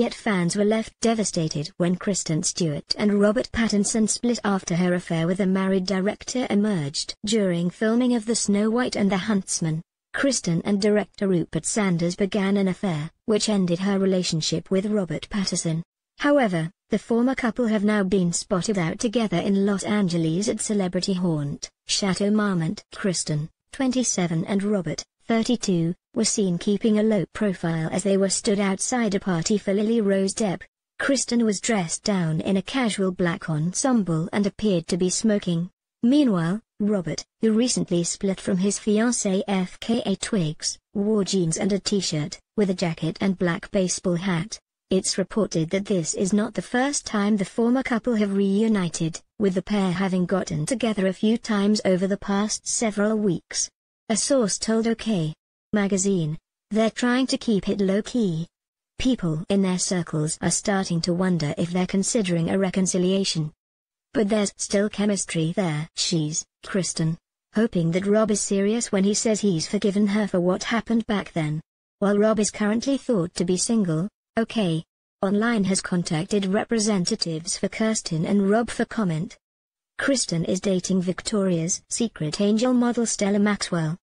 Yet fans were left devastated when Kristen Stewart and Robert Pattinson split after her affair with a married director emerged. During filming of The Snow White and the Huntsman, Kristen and director Rupert Sanders began an affair, which ended her relationship with Robert Pattinson. However, the former couple have now been spotted out together in Los Angeles at celebrity haunt, Chateau Marmont. Kristen, 27 and Robert, 32, were seen keeping a low profile as they were stood outside a party for Lily Rose Depp. Kristen was dressed down in a casual black ensemble and appeared to be smoking. Meanwhile, Robert, who recently split from his fiancée FKA Twigs, wore jeans and a t-shirt, with a jacket and black baseball hat. It's reported that this is not the first time the former couple have reunited, with the pair having gotten together a few times over the past several weeks. A source told OK magazine, they're trying to keep it low-key. People in their circles are starting to wonder if they're considering a reconciliation. But there's still chemistry there. She's, Kristen, hoping that Rob is serious when he says he's forgiven her for what happened back then. While Rob is currently thought to be single, OK. Online has contacted representatives for Kirsten and Rob for comment. Kristen is dating Victoria's Secret Angel model Stella Maxwell.